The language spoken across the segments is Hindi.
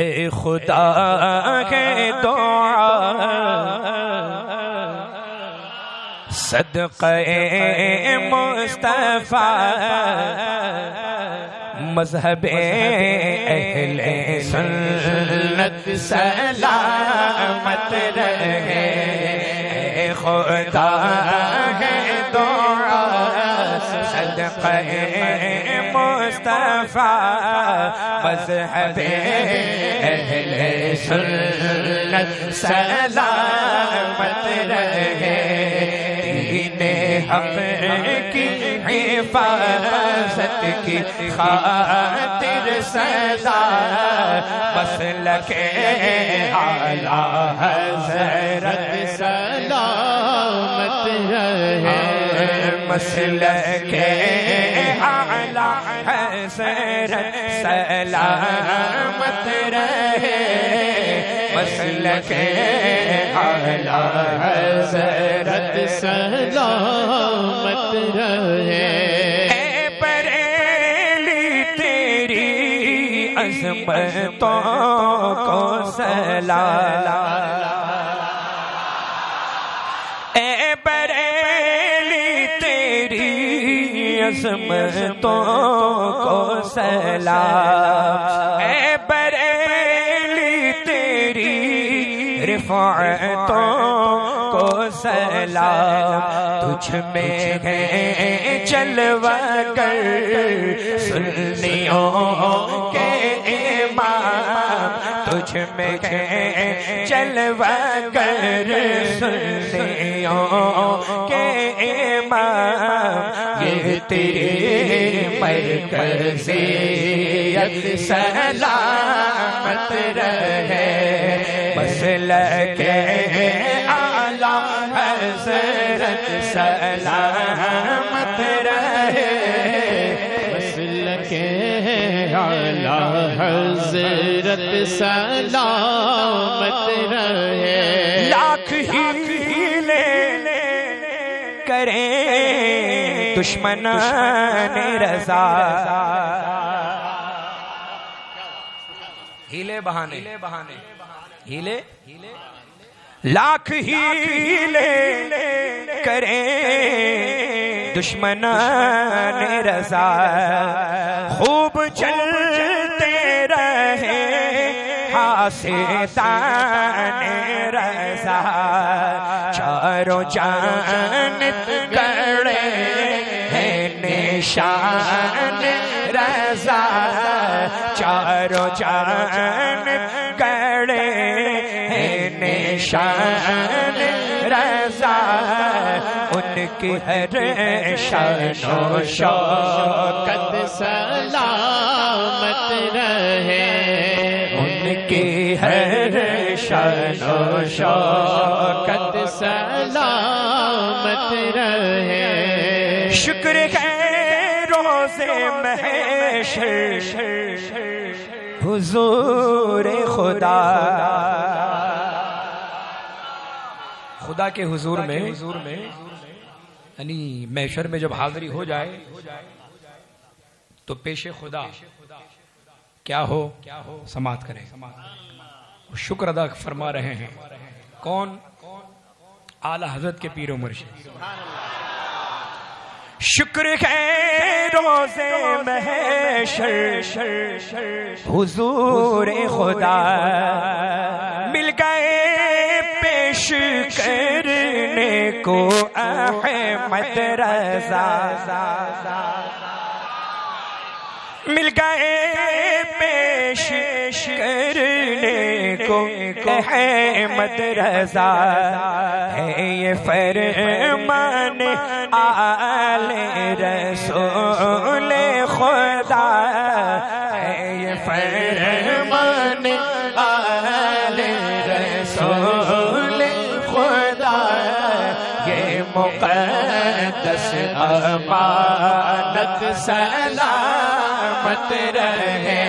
ए खुदा के दुआ सदक़े मुस्तफ़ा मज़हब अहले सुन्नत सलामत रहे खुदा है दुआ सदक़े मुस्तफ़ा मज़हब अहले सुन्नत सलामत रहे दीने हक की हिफाजत की खातिर सदा मसलके आला हज़रत सलामत रहे मसलके आला हज़रत सलामत रहे। मसलके आला हज़रत सलामत तेरी अजमतों को सलाम। ए तेरी अजमतों को सलाम ए बरेली तेरी रिफातों को सलाम तुझ में है चलवा कर सुन्नियों के तुझ में है चलवा कर के इमाम ये तेरे मरकज़ियत सलामत रहे। मसलक आला हज़रत सलामत रहे। मसलके आला हज़रत सलामत रहे लाख हीले करें दुश्मन रजा। हीले बहाने। हीले। बहाने हीले हीले लाख हीले करें दुश्मन रजा। खूब चलते रहे हासिदान रजा। चारों जान गड़े हैं निशान रजा। चारों जान गड़े हैं निशान रजा। उनकी हर शानो शौकत सलामत रहे उनकी हर शानो शौकत सलामत रहे शुक्र है रोज़े महशर हुजूर खुदा। खुदा के हुजूर में हुजूर में यानी मैशर में जब हाजिरी हो जाए तो पेशे खुदा। क्या हो? क्या हो समाप्त करें। शुक्र अदा फरमा रहे हैं। कौन? कौन आला हज़रत के पीरो मुर्शिद शुक्र है रोज़े महशर, हुजूर खुदा। मिल गए पेश करने को अहमद रजा। मिल गए पेश करने को अहमद रजा। है ये फरमान आले रसूल खुदा। है ये फरमान आले रसूल खुदा। ये मुकद्दस अमानत सलामत रहे,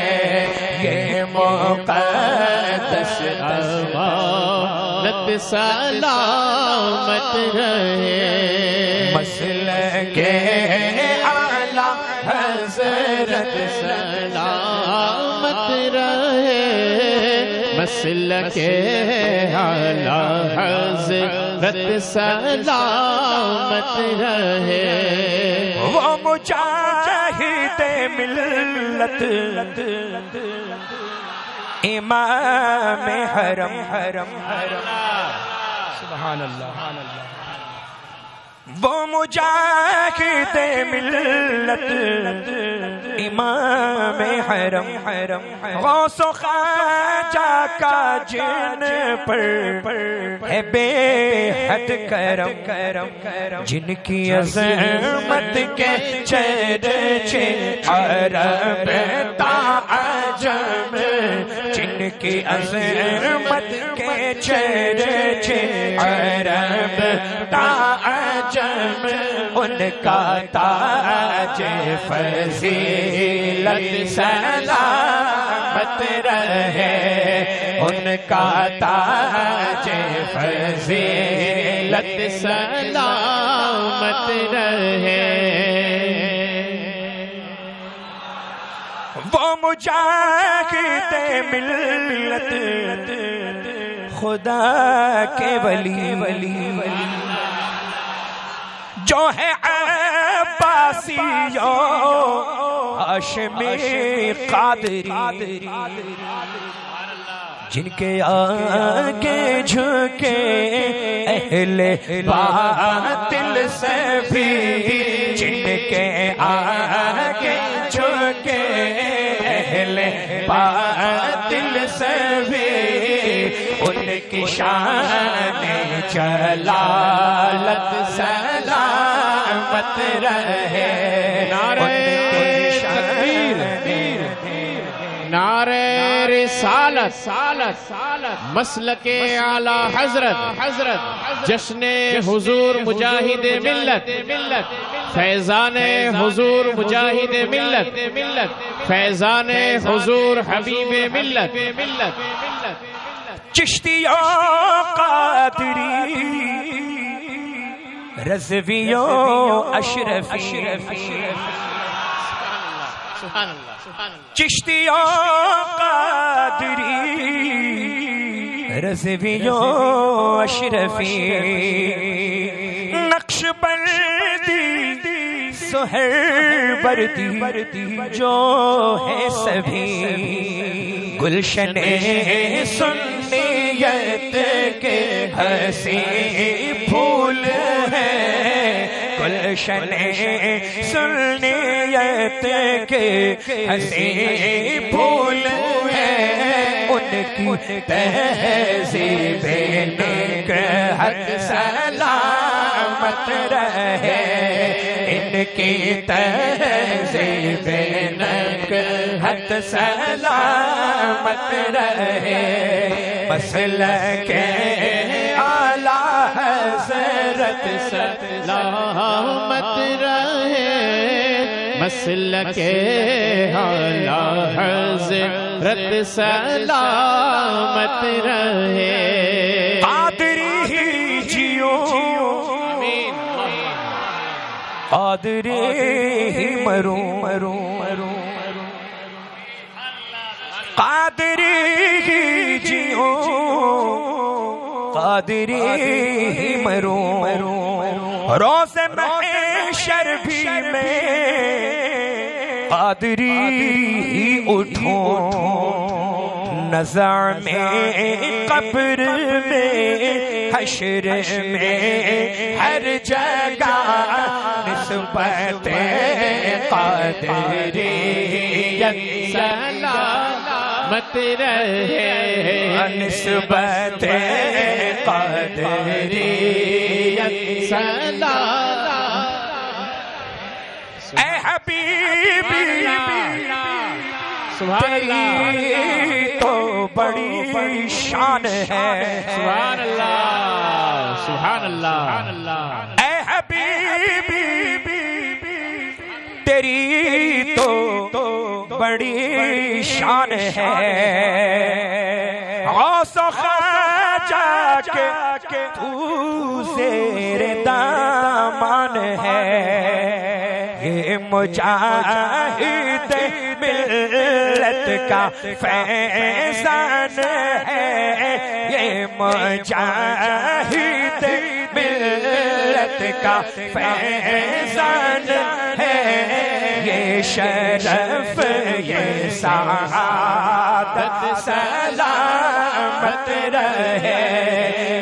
ये मुकद्दस अमानत सलामत रहे। मसल के आला हज़रत सलामत रहे। मसल के आला हज़रत सलामत रहे। वो मुजाहिद मिल्लत इमाम हरम हरम हरम सुभान अल्लाह वो मुजाहिद मिल्लत, इमाम हरम हरम गौसो खाजा का जिन पर है बेहद करम करम करम जिनकी अजमत के चरचे अरब ताजम जिनकी अजमत के चरचे अरब ताजम उनका ताज फजीलत सलामत रहे। उनका ताज फजीलत सलामत रहे। वो मुजाहिद मिल्लत, खुदा के वली वली वली। जो है अब्बासियो, हाशमी कादरी। जिनके आगे झुके अहले बातिल से भी, जिनके आगे झुके अहले बातिल से भी, उनकी शान जलालत सलामत रहे। उनकी शान नारे रिसालत। सालत सालत मसल के आला हज़रत। हज़रत जश्न हुजूर मुजाहिद मिल्लत। मिल्लत फैजान हुजूर मुजाहिद मिल्लत। मिल्लत फैजान हुजूर हबीब मिल्लत। मिल्लत चिश्तियों कादरी रजवियों अशरफी। चिश्तियों कादरी रजवियों अशरफी। नक्शबंदी सुहर बरदी जो है सभी। गुलशन सुन्नियत के हसी फूल है। गुलशन सुन्नियत के हसी फूल है। उनकी तहजीब हक सलामत रहे। इनकी तहजीब हक सलामत रहे। मसल के आला हज़रत सलामत रहे। मसल के आला हज़रत सलामत रहे। कादरी ही मरो मरो मरो। कादरी ही जियो। कादरी ही मरो मरो। रोज महशर भी में। कादरी ही उठो। नज़र में कब्र में हशर में हर जगह निस्बत कादरी सलामत रहे निस्बत कादरी सलाम ए हबीबी तेरी तो बड़ी शान है। सुभान अल्लाह सुभान अल्लाह ए हबीबी तेरी तो बड़ी शान है। गौसो खाजा के तू तेरे दामान है। ये मुजाहिद मिलत का फैजान है। ये मुजाहिद मिलत का फैजान है। ये शरफ, ये सआदत सलामत रहे।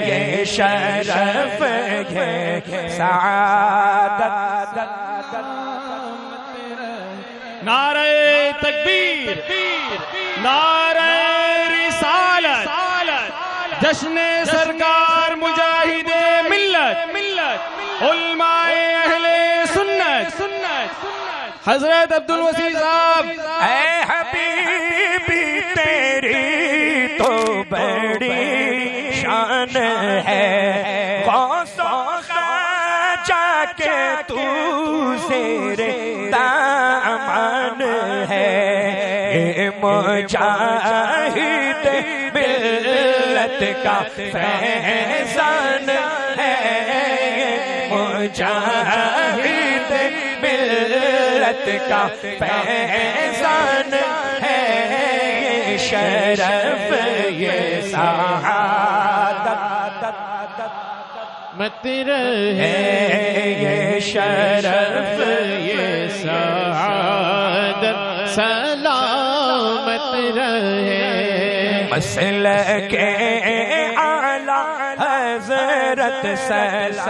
ये शरफ, ये सआदत नारे तकबीर। नारे रिसालत। जश्न सरकार, मुजाहिदे मिल्लत। मिल्लत उलमाए अहले सुन्नत। सुन्नत हज़रत अब्दुल वसी साहब। हबीबी, तेरी तो बड़ी तू सेरे दामन है। मुजाहिद मिलत का फैजान है। मुजाहिद मिलत का फैजान है। शरफ, ये सआदत मत रहे है ये शरफ ये सआदत सलामत रहे। मसल के आला हज़रत सला